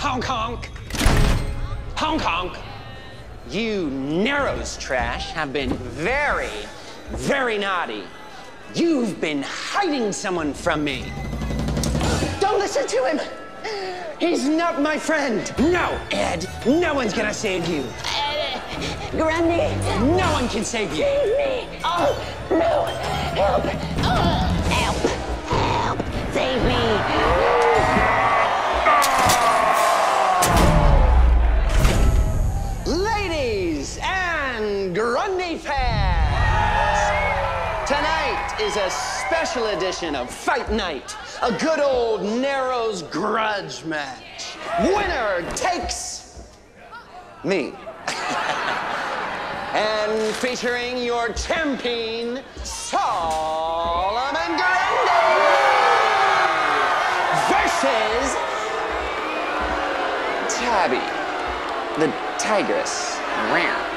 Honk honk. Honk honk. You Narrows trash have been very, very naughty. You've been hiding someone from me. Don't listen to him. He's not my friend. No, Ed. No one's gonna save you. Grundy, No one can save you. save me! Oh, no! Help! Oh, is a special edition of Fight Night, a good old Narrows grudge match. Winner takes me. and featuring your champion, Solomon Grundy versus Tabby, the tigress. Meow.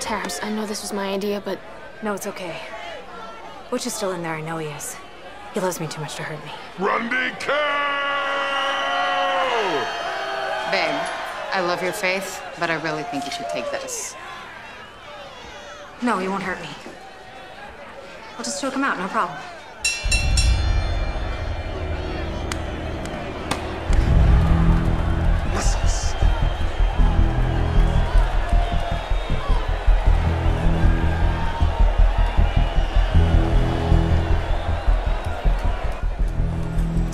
Tabs, I know this was my idea, but No, it's okay. Butch is still in there. I know he is. He loves me too much to hurt me. Grundy kill! Babe, I love your faith, but I really think you should take this. No, he won't hurt me. I'll just choke him out, no problem.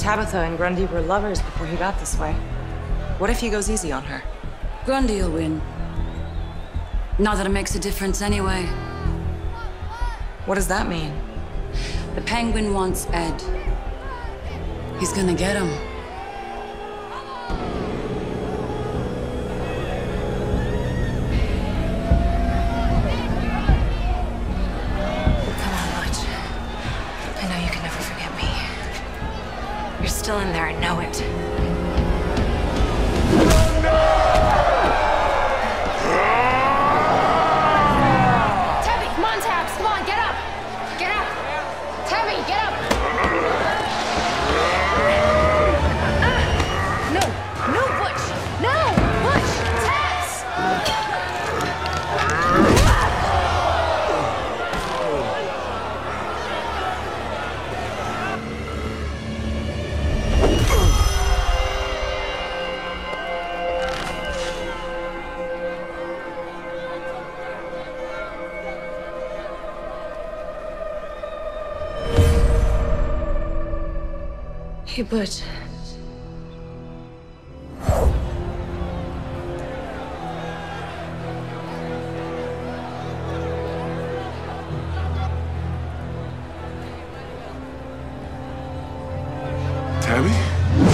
Tabitha and Grundy were lovers before he got this way. What if he goes easy on her? Grundy will win. Not that it makes a difference anyway. What does that mean? The penguin wants Ed. He's gonna get him. Still in there, I know it. Hey, Butch. Tabby?